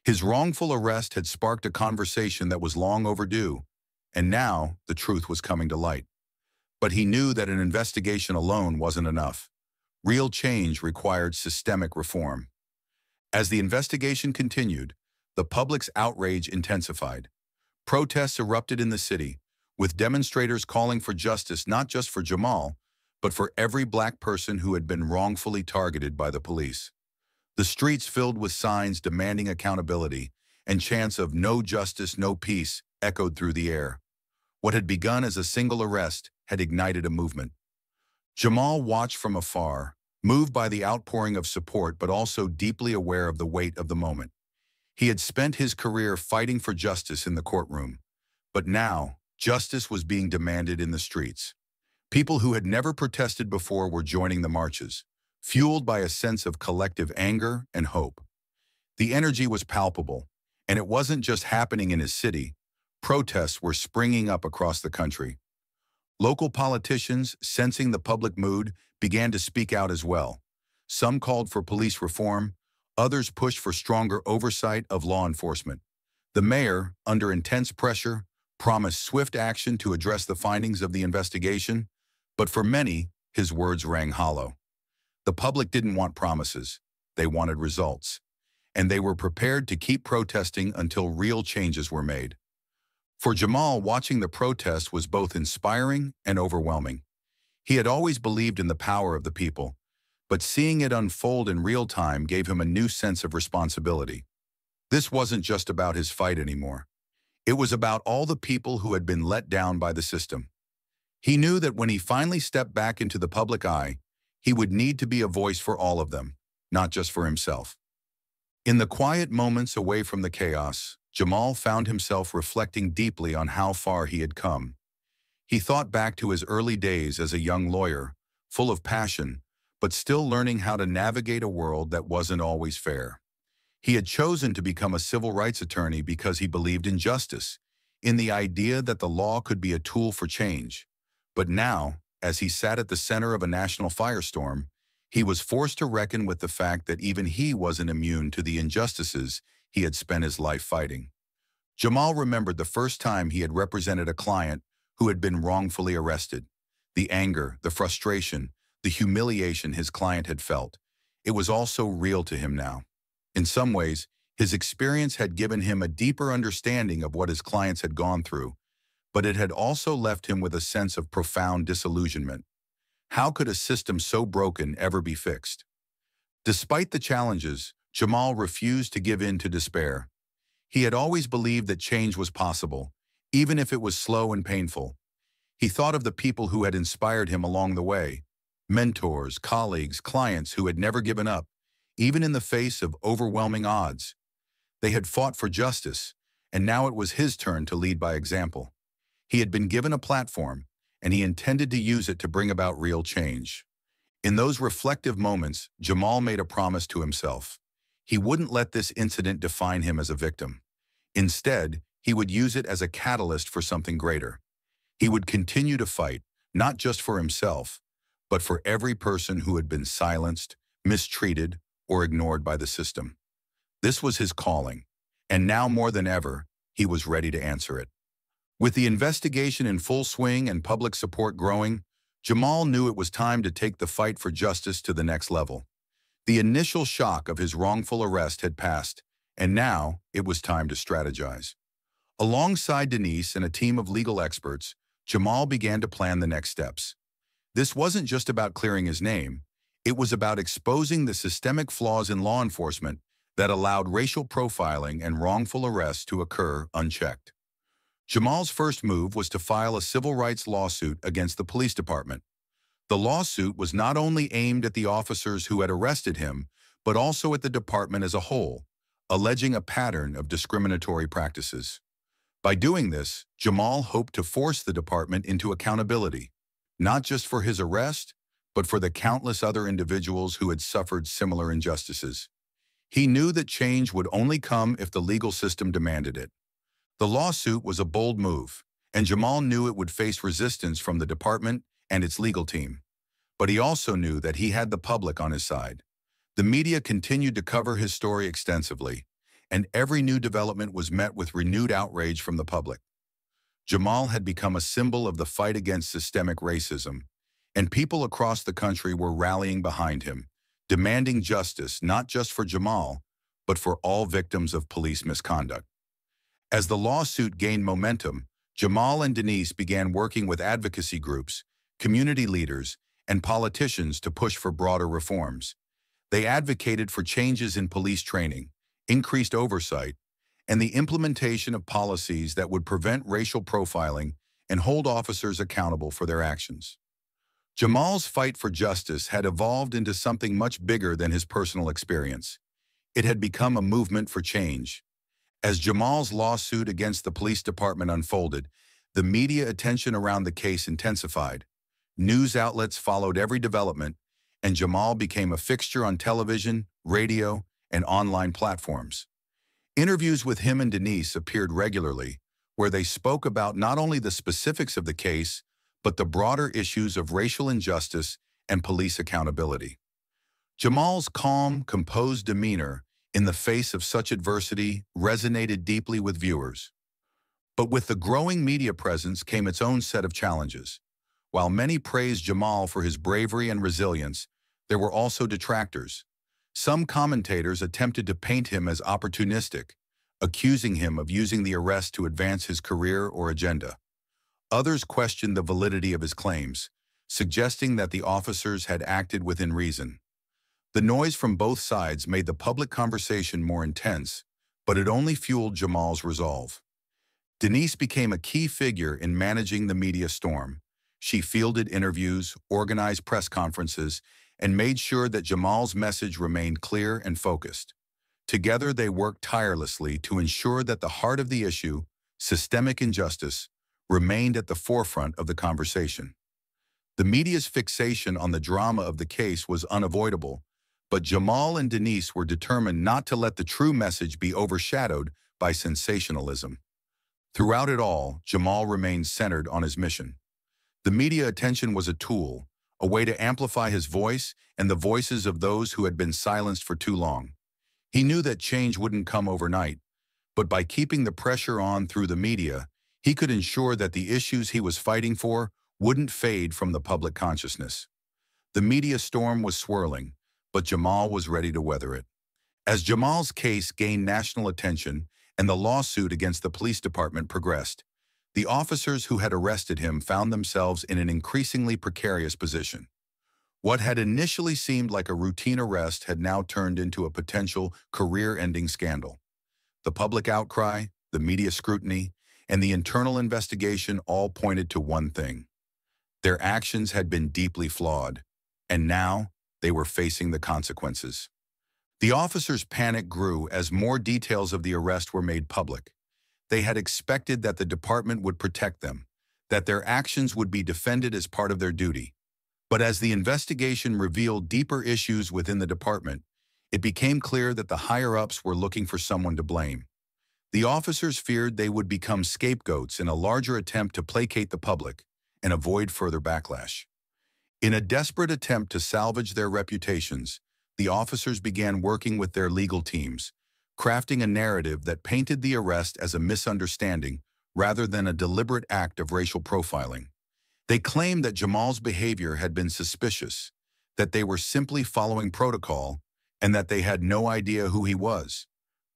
His wrongful arrest had sparked a conversation that was long overdue, and now the truth was coming to light. But he knew that an investigation alone wasn't enough. Real change required systemic reform. As the investigation continued, the public's outrage intensified. Protests erupted in the city, with demonstrators calling for justice not just for Jamal, but for every black person who had been wrongfully targeted by the police. The streets filled with signs demanding accountability, and chants of no justice, no peace echoed through the air. What had begun as a single arrest had ignited a movement. Jamal watched from afar, moved by the outpouring of support but also deeply aware of the weight of the moment. He had spent his career fighting for justice in the courtroom, but now justice was being demanded in the streets. People who had never protested before were joining the marches, fueled by a sense of collective anger and hope. The energy was palpable, and it wasn't just happening in his city. Protests were springing up across the country. Local politicians, sensing the public mood, began to speak out as well. Some called for police reform, others pushed for stronger oversight of law enforcement. The mayor, under intense pressure, promised swift action to address the findings of the investigation, but for many, his words rang hollow. The public didn't want promises, they wanted results, and they were prepared to keep protesting until real changes were made. For Jamal, watching the protest was both inspiring and overwhelming. He had always believed in the power of the people, but seeing it unfold in real time gave him a new sense of responsibility. This wasn't just about his fight anymore. It was about all the people who had been let down by the system. He knew that when he finally stepped back into the public eye, he would need to be a voice for all of them, not just for himself. In the quiet moments away from the chaos, Jamal found himself reflecting deeply on how far he had come. He thought back to his early days as a young lawyer, full of passion, but still learning how to navigate a world that wasn't always fair. He had chosen to become a civil rights attorney because he believed in justice, in the idea that the law could be a tool for change. But now, as he sat at the center of a national firestorm, he was forced to reckon with the fact that even he wasn't immune to the injustices he had spent his life fighting. Jamal remembered the first time he had represented a client who had been wrongfully arrested. The anger, the frustration, the humiliation his client had felt. It was all so real to him now. In some ways, his experience had given him a deeper understanding of what his clients had gone through, but it had also left him with a sense of profound disillusionment. How could a system so broken ever be fixed? Despite the challenges, Jamal refused to give in to despair. He had always believed that change was possible, even if it was slow and painful. He thought of the people who had inspired him along the way, mentors, colleagues, clients who had never given up, even in the face of overwhelming odds. They had fought for justice, and now it was his turn to lead by example. He had been given a platform, and he intended to use it to bring about real change. In those reflective moments, Jamal made a promise to himself. He wouldn't let this incident define him as a victim. Instead, he would use it as a catalyst for something greater. He would continue to fight, not just for himself, but for every person who had been silenced, mistreated, or ignored by the system. This was his calling, and now more than ever, he was ready to answer it. With the investigation in full swing and public support growing, Jamal knew it was time to take the fight for justice to the next level. The initial shock of his wrongful arrest had passed, and now it was time to strategize. Alongside Denise and a team of legal experts, Jamal began to plan the next steps. This wasn't just about clearing his name, it was about exposing the systemic flaws in law enforcement that allowed racial profiling and wrongful arrests to occur unchecked. Jamal's first move was to file a civil rights lawsuit against the police department. The lawsuit was not only aimed at the officers who had arrested him, but also at the department as a whole, alleging a pattern of discriminatory practices. By doing this, Jamal hoped to force the department into accountability, not just for his arrest, but for the countless other individuals who had suffered similar injustices. He knew that change would only come if the legal system demanded it. The lawsuit was a bold move, and Jamal knew it would face resistance from the department and its legal team. But he also knew that he had the public on his side. The media continued to cover his story extensively, and every new development was met with renewed outrage from the public. Jamal had become a symbol of the fight against systemic racism, and people across the country were rallying behind him, demanding justice not just for Jamal, but for all victims of police misconduct. As the lawsuit gained momentum, Jamal and Denise began working with advocacy groups, community leaders, and politicians to push for broader reforms. They advocated for changes in police training, increased oversight, and the implementation of policies that would prevent racial profiling and hold officers accountable for their actions. Jamal's fight for justice had evolved into something much bigger than his personal experience. It had become a movement for change. As Jamal's lawsuit against the police department unfolded, the media attention around the case intensified. News outlets followed every development, and Jamal became a fixture on television, radio, and online platforms. Interviews with him and Denise appeared regularly, where they spoke about not only the specifics of the case, but the broader issues of racial injustice and police accountability. Jamal's calm, composed demeanor in the face of such adversity resonated deeply with viewers. But with the growing media presence came its own set of challenges. While many praised Jamal for his bravery and resilience, there were also detractors, some commentators attempted to paint him as opportunistic, accusing him of using the arrest to advance his career or agenda. Others questioned the validity of his claims, suggesting that the officers had acted within reason. The noise from both sides made the public conversation more intense, but it only fueled Jamal's resolve. Denise became a key figure in managing the media storm. She fielded interviews, organized press conferences, and made sure that Jamal's message remained clear and focused. Together, they worked tirelessly to ensure that the heart of the issue, systemic injustice, remained at the forefront of the conversation. The media's fixation on the drama of the case was unavoidable, but Jamal and Denise were determined not to let the true message be overshadowed by sensationalism. Throughout it all, Jamal remained centered on his mission. The media attention was a tool, a way to amplify his voice and the voices of those who had been silenced for too long. He knew that change wouldn't come overnight, but by keeping the pressure on through the media, he could ensure that the issues he was fighting for wouldn't fade from the public consciousness. The media storm was swirling, but Jamal was ready to weather it. As Jamal's case gained national attention and the lawsuit against the police department progressed, the officers who had arrested him found themselves in an increasingly precarious position. What had initially seemed like a routine arrest had now turned into a potential career-ending scandal. The public outcry, the media scrutiny, and the internal investigation all pointed to one thing. Their actions had been deeply flawed, and now they were facing the consequences. The officers' panic grew as more details of the arrest were made public. They had expected that the department would protect them, that their actions would be defended as part of their duty. But as the investigation revealed deeper issues within the department, it became clear that the higher-ups were looking for someone to blame. The officers feared they would become scapegoats in a larger attempt to placate the public, and avoid further backlash. In a desperate attempt to salvage their reputations, the officers began working with their legal teams, crafting a narrative that painted the arrest as a misunderstanding rather than a deliberate act of racial profiling. They claimed that Jamal's behavior had been suspicious, that they were simply following protocol, and that they had no idea who he was.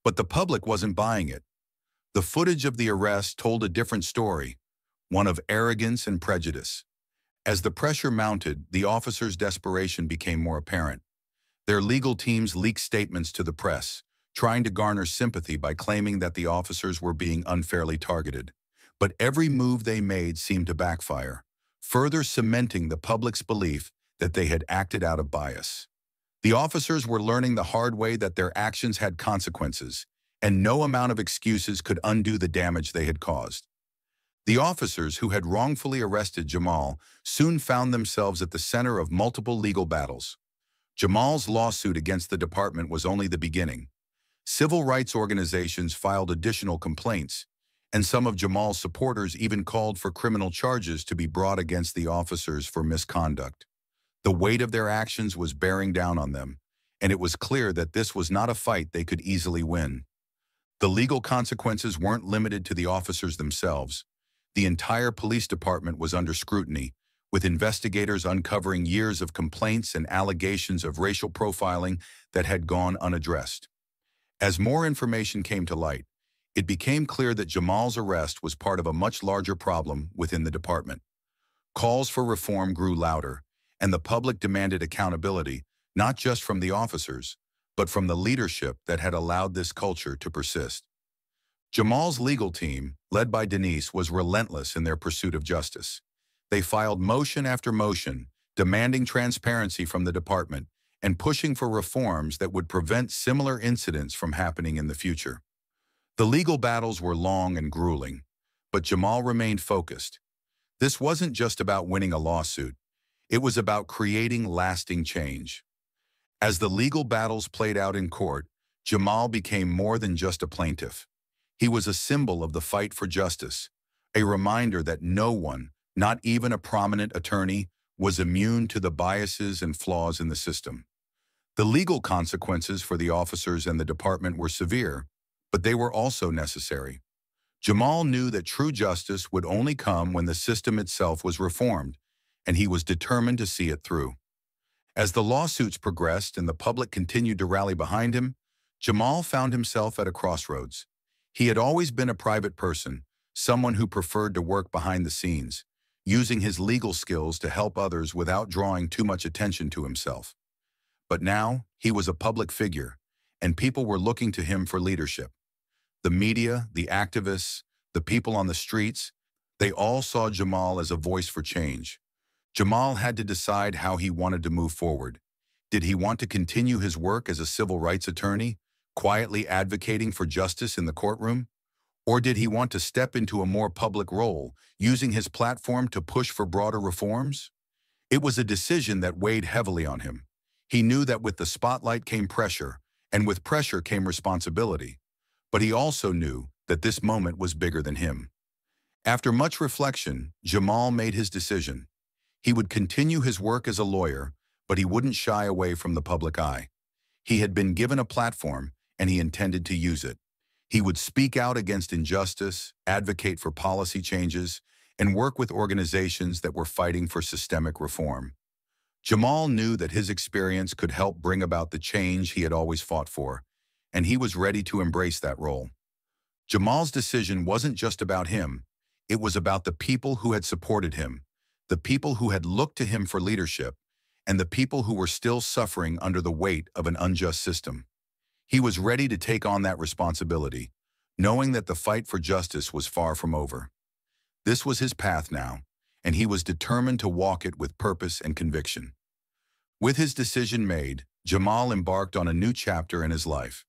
But the public wasn't buying it. The footage of the arrest told a different story, one of arrogance and prejudice. As the pressure mounted, the officers' desperation became more apparent. Their legal teams leaked statements to the press, trying to garner sympathy by claiming that the officers were being unfairly targeted. But every move they made seemed to backfire, further cementing the public's belief that they had acted out of bias. The officers were learning the hard way that their actions had consequences, and no amount of excuses could undo the damage they had caused. The officers who had wrongfully arrested Jamal soon found themselves at the center of multiple legal battles. Jamal's lawsuit against the department was only the beginning. Civil rights organizations filed additional complaints, and some of Jamal's supporters even called for criminal charges to be brought against the officers for misconduct. The weight of their actions was bearing down on them, and it was clear that this was not a fight they could easily win. The legal consequences weren't limited to the officers themselves. The entire police department was under scrutiny, with investigators uncovering years of complaints and allegations of racial profiling that had gone unaddressed. As more information came to light, it became clear that Jamal's arrest was part of a much larger problem within the department. Calls for reform grew louder, and the public demanded accountability, not just from the officers, but from the leadership that had allowed this culture to persist. Jamal's legal team, led by Denise, was relentless in their pursuit of justice. They filed motion after motion, demanding transparency from the department and pushing for reforms that would prevent similar incidents from happening in the future. The legal battles were long and grueling, but Jamal remained focused. This wasn't just about winning a lawsuit. It was about creating lasting change. As the legal battles played out in court, Jamal became more than just a plaintiff. He was a symbol of the fight for justice, a reminder that no one, not even a prominent attorney, was immune to the biases and flaws in the system. The legal consequences for the officers and the department were severe, but they were also necessary. Jamal knew that true justice would only come when the system itself was reformed, and he was determined to see it through. As the lawsuits progressed and the public continued to rally behind him, Jamal found himself at a crossroads. He had always been a private person, someone who preferred to work behind the scenes, using his legal skills to help others without drawing too much attention to himself. But now, he was a public figure, and people were looking to him for leadership. The media, the activists, the people on the streets, they all saw Jamal as a voice for change. Jamal had to decide how he wanted to move forward. Did he want to continue his work as a civil rights attorney, quietly advocating for justice in the courtroom? Or did he want to step into a more public role, using his platform to push for broader reforms? It was a decision that weighed heavily on him. He knew that with the spotlight came pressure, and with pressure came responsibility. But he also knew that this moment was bigger than him. After much reflection, Jamal made his decision. He would continue his work as a lawyer, but he wouldn't shy away from the public eye. He had been given a platform, and he intended to use it. He would speak out against injustice, advocate for policy changes, and work with organizations that were fighting for systemic reform. Jamal knew that his experience could help bring about the change he had always fought for, and he was ready to embrace that role. Jamal's decision wasn't just about him, it was about the people who had supported him, the people who had looked to him for leadership, and the people who were still suffering under the weight of an unjust system. He was ready to take on that responsibility, knowing that the fight for justice was far from over. This was his path now, and he was determined to walk it with purpose and conviction. With his decision made, Jamal embarked on a new chapter in his life.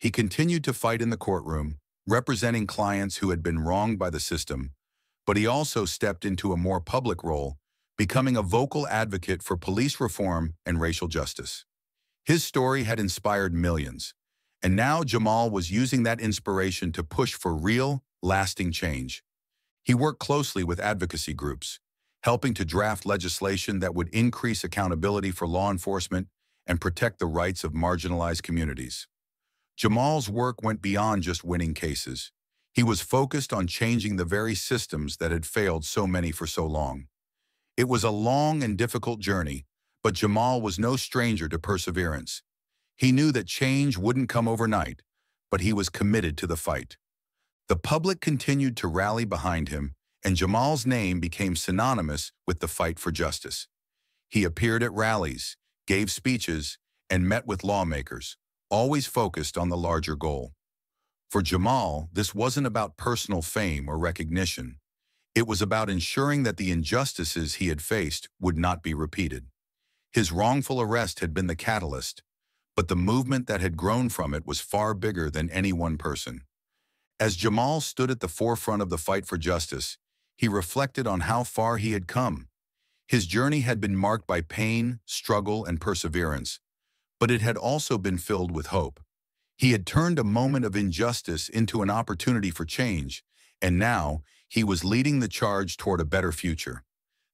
He continued to fight in the courtroom, representing clients who had been wronged by the system, but he also stepped into a more public role, becoming a vocal advocate for police reform and racial justice. His story had inspired millions, and now Jamal was using that inspiration to push for real, lasting change. He worked closely with advocacy groups, helping to draft legislation that would increase accountability for law enforcement and protect the rights of marginalized communities. Jamal's work went beyond just winning cases. He was focused on changing the very systems that had failed so many for so long. It was a long and difficult journey, but Jamal was no stranger to perseverance. He knew that change wouldn't come overnight, but he was committed to the fight. The public continued to rally behind him, and Jamal's name became synonymous with the fight for justice. He appeared at rallies, gave speeches, and met with lawmakers, always focused on the larger goal. For Jamal, this wasn't about personal fame or recognition. It was about ensuring that the injustices he had faced would not be repeated. His wrongful arrest had been the catalyst, but the movement that had grown from it was far bigger than any one person. As Jamal stood at the forefront of the fight for justice, he reflected on how far he had come. His journey had been marked by pain, struggle, and perseverance, but it had also been filled with hope. He had turned a moment of injustice into an opportunity for change, and now he was leading the charge toward a better future.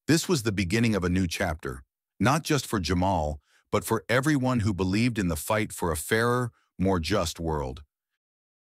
This was the beginning of a new chapter, not just for Jamal, but for everyone who believed in the fight for a fairer, more just world.